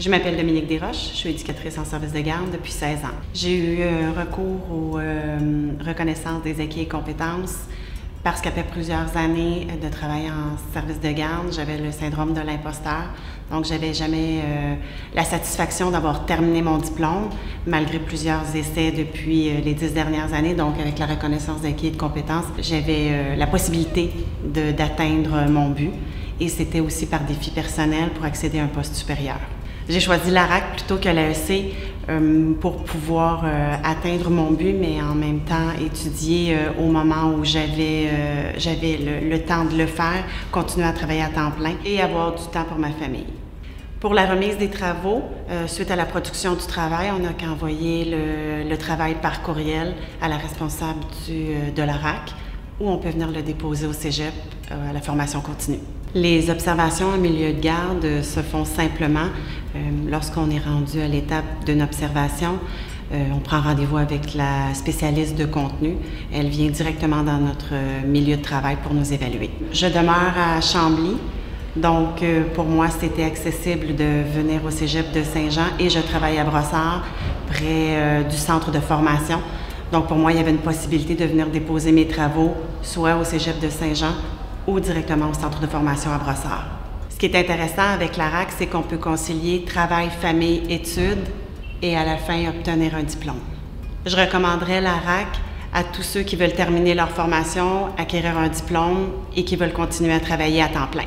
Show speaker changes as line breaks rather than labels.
Je m'appelle Dominique Desroches, je suis éducatrice en service de garde depuis 16 ans. J'ai eu un recours aux euh, reconnaissances des acquis et compétences parce qu'après plusieurs années de travail en service de garde, j'avais le syndrome de l'imposteur. Donc, j'avais jamais euh, la satisfaction d'avoir terminé mon diplôme, malgré plusieurs essais depuis euh, les dix dernières années. Donc, avec la reconnaissance d'acquis et de compétences, j'avais euh, la possibilité d'atteindre mon but. Et c'était aussi par défi personnel pour accéder à un poste supérieur. J'ai choisi l'ARAC plutôt que l'AEC euh, pour pouvoir euh, atteindre mon but, mais en même temps étudier euh, au moment où j'avais le, temps de le faire, continuer à travailler à temps plein et avoir du temps pour ma famille. Pour la remise des travaux, suite à la production du travail, on n'a qu'à envoyer le, travail par courriel à la responsable du, de l'ARAC ou on peut venir le déposer au cégep à la formation continue. Les observations en milieu de garde se font simplement lorsqu'on est rendu à l'étape d'une observation. Euh, on prend rendez-vous avec la spécialiste de contenu. Elle vient directement dans notre milieu de travail pour nous évaluer. Je demeure à Chambly, donc euh, pour moi c'était accessible de venir au Cégep de Saint-Jean et je travaille à Brossard, près du centre de formation. Donc pour moi il y avait une possibilité de venir déposer mes travaux soit au Cégep de Saint-Jean ou directement au centre de formation à Brossard. Ce qui est intéressant avec la RAC, c'est qu'on peut concilier travail, famille, études et à la fin obtenir un diplôme. Je recommanderais la RAC à tous ceux qui veulent terminer leur formation, acquérir un diplôme et qui veulent continuer à travailler à temps plein.